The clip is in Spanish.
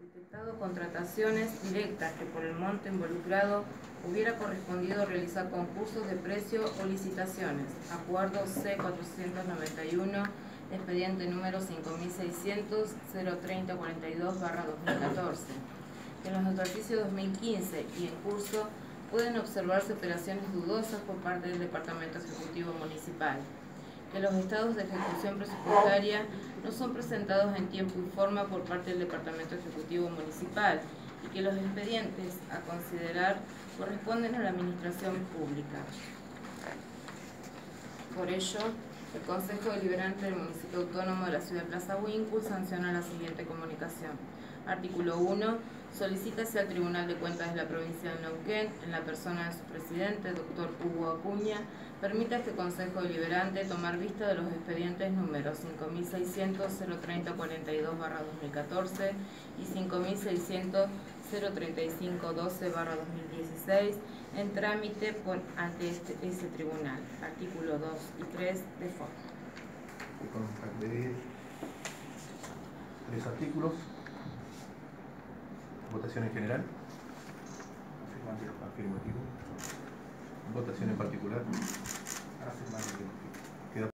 Detectado contrataciones directas que por el monto involucrado hubiera correspondido realizar concursos de precio o licitaciones. Acuerdo C491, expediente número 5600-03042-2014. Que en los ejercicios 2015 y en curso pueden observarse operaciones dudosas por parte del Departamento Ejecutivo Municipal que los estados de ejecución presupuestaria no son presentados en tiempo y forma por parte del Departamento Ejecutivo Municipal y que los expedientes a considerar corresponden a la Administración Pública. Por ello, el Consejo Deliberante del Municipio Autónomo de la Ciudad de Plaza Huíncul sanciona la siguiente comunicación. Artículo 1. Solicita al Tribunal de Cuentas de la Provincia de Neuquén, en la persona de su presidente, doctor Hugo Acuña, permita a este Consejo Deliberante tomar vista de los expedientes números 5600-03042-2014 y 5600-03512-2016 en trámite ante este, ese tribunal. Artículo 2 y 3 de forma. de tres artículos. Votación en general. Afirmativo. Votación en particular.